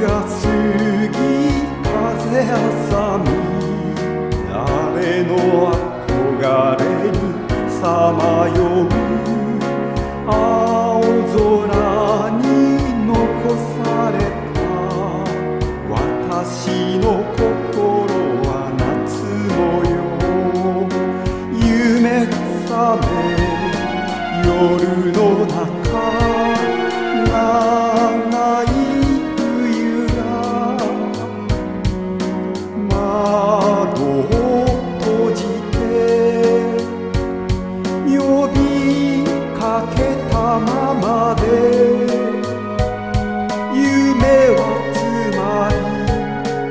が過ぎ風朝み誰の憧れにさまよう青空に残された私の心は夏模様夢が覚め夜の中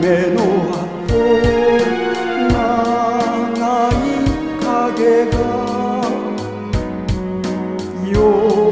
夢の後長い影が夜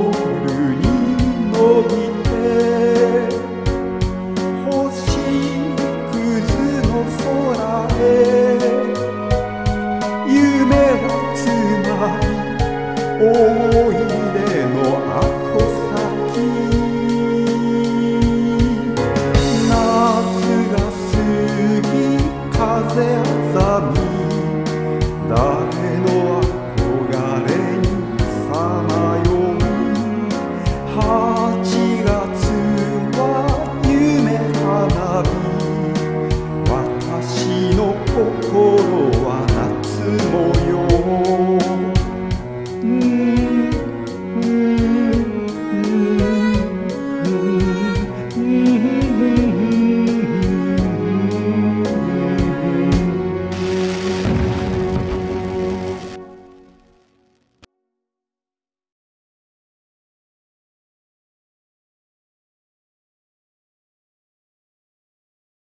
fool.